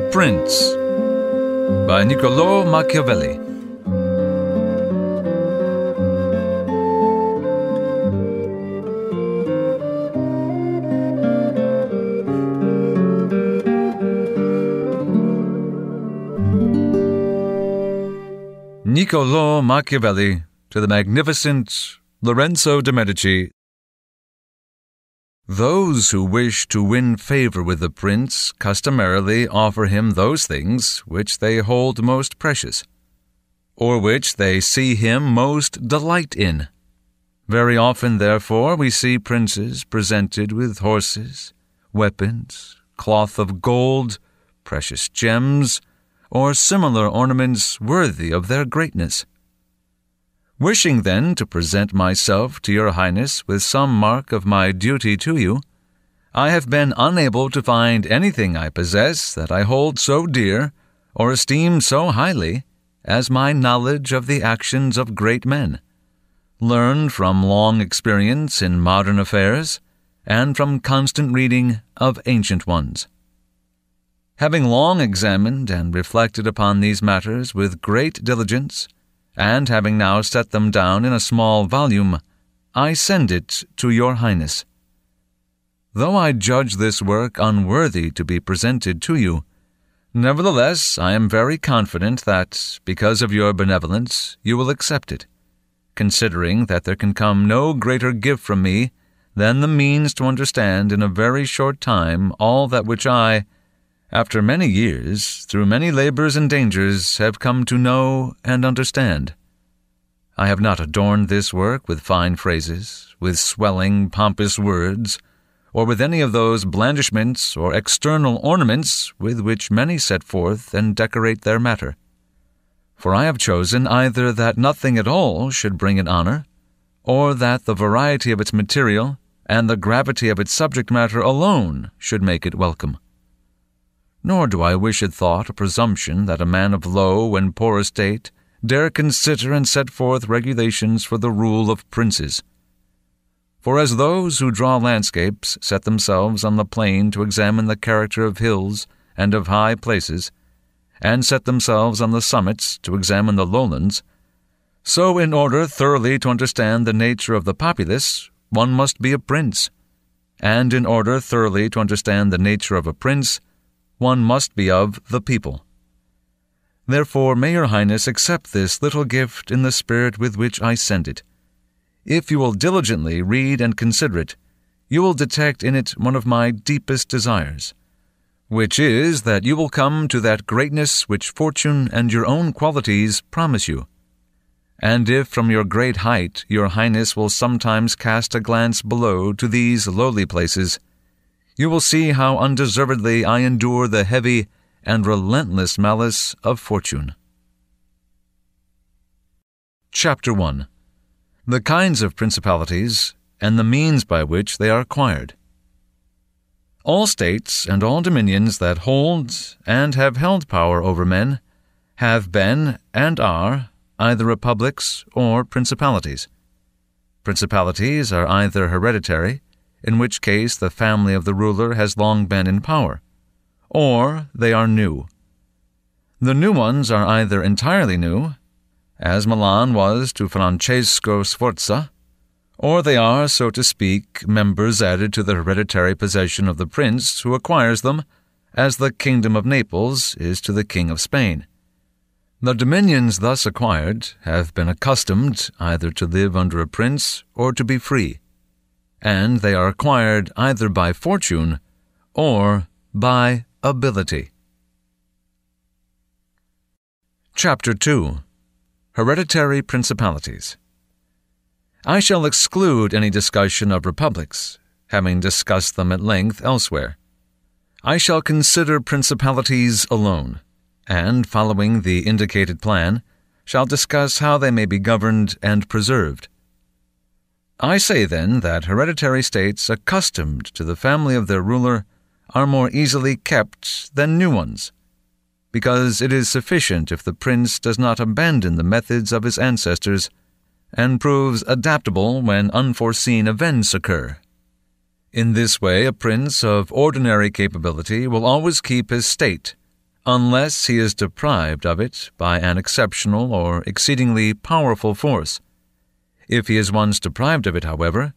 Prince by Niccolò Machiavelli. Niccolò Machiavelli to the magnificent Lorenzo de' Medici. Those who wish to win favor with the prince customarily offer him those things which they hold most precious, or which they see him most delight in. Very often, therefore, we see princes presented with horses, weapons, cloth of gold, precious gems, or similar ornaments worthy of their greatness. Wishing then to present myself to your Highness with some mark of my duty to you, I have been unable to find anything I possess that I hold so dear or esteem so highly as my knowledge of the actions of great men, learned from long experience in modern affairs and from constant reading of ancient ones. Having long examined and reflected upon these matters with great diligence, and having now set them down in a small volume, I send it to your Highness. Though I judge this work unworthy to be presented to you, nevertheless I am very confident that, because of your benevolence, you will accept it, considering that there can come no greater gift from me than the means to understand in a very short time all that which I, after many years, through many labors and dangers, have come to know and understand. I have not adorned this work with fine phrases, with swelling, pompous words, or with any of those blandishments or external ornaments with which many set forth and decorate their matter. For I have chosen either that nothing at all should bring it honor, or that the variety of its material and the gravity of its subject matter alone should make it welcome nor do I wish it thought a presumption that a man of low and poor estate dare consider and set forth regulations for the rule of princes. For as those who draw landscapes set themselves on the plain to examine the character of hills and of high places, and set themselves on the summits to examine the lowlands, so in order thoroughly to understand the nature of the populace, one must be a prince, and in order thoroughly to understand the nature of a prince, one must be of the people. Therefore, may your Highness accept this little gift in the spirit with which I send it. If you will diligently read and consider it, you will detect in it one of my deepest desires, which is that you will come to that greatness which fortune and your own qualities promise you. And if from your great height your Highness will sometimes cast a glance below to these lowly places, you will see how undeservedly I endure the heavy and relentless malice of fortune. Chapter 1 The kinds of principalities and the means by which they are acquired. All states and all dominions that hold and have held power over men have been and are either republics or principalities. Principalities are either hereditary in which case the family of the ruler has long been in power, or they are new. The new ones are either entirely new, as Milan was to Francesco Sforza, or they are, so to speak, members added to the hereditary possession of the prince who acquires them, as the kingdom of Naples is to the king of Spain. The dominions thus acquired have been accustomed either to live under a prince or to be free and they are acquired either by fortune or by ability. Chapter 2 Hereditary Principalities I shall exclude any discussion of republics, having discussed them at length elsewhere. I shall consider principalities alone, and, following the indicated plan, shall discuss how they may be governed and preserved. I say then that hereditary states accustomed to the family of their ruler are more easily kept than new ones, because it is sufficient if the prince does not abandon the methods of his ancestors and proves adaptable when unforeseen events occur. In this way, a prince of ordinary capability will always keep his state, unless he is deprived of it by an exceptional or exceedingly powerful force. If he is once deprived of it, however,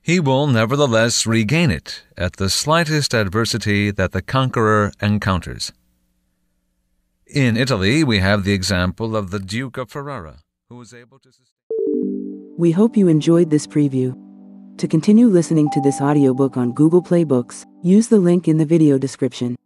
he will nevertheless regain it at the slightest adversity that the conqueror encounters. In Italy, we have the example of the Duke of Ferrara, who was able to. We hope you enjoyed this preview. To continue listening to this audiobook on Google Play Books, use the link in the video description.